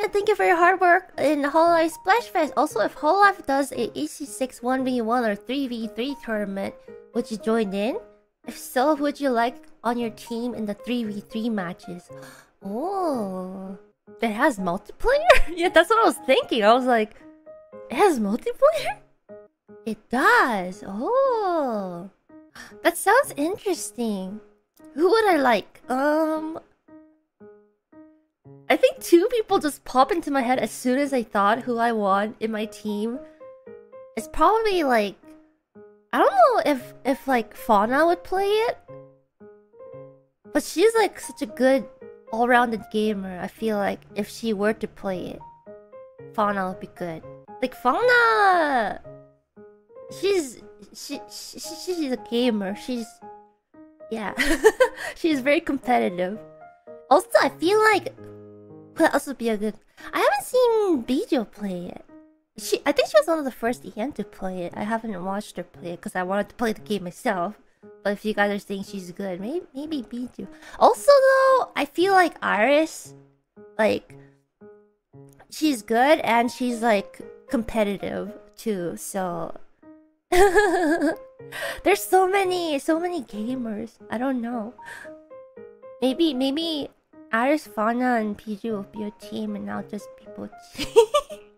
Thank you for your hard work in Hololive Splatfest. Also, if Hololive does a SF6 1v1 or 3v3 tournament, would you join in? If so, would you like on your team in the 3v3 matches? Oh, it has multiplayer? yeah, that's what I was thinking. I was like, it has multiplayer? It does. Oh, that sounds interesting. Who would I like? Um, think two people just pop into my head as soon as I thought who I want in my team. It's probably like I don't know if if like Fauna would play it. But she's like such a good all-rounded gamer. I feel like if she were to play it, Fauna would be good. Like Fauna she's she, she she's a gamer. She's yeah. she's very competitive. Also, I feel like who also be a good? I haven't seen Bijou play it. She, I think she was one of the first EN to play it. I haven't watched her play it because I wanted to play the game myself. But if you guys are saying she's good, maybe maybe Bijou. Also, though, I feel like IRyS, like, she's good and she's like competitive too. So there's so many, so many gamers. I don't know. Maybe, maybe IRyS, Fauna, and PG will be a team, and I'll just be Butchie.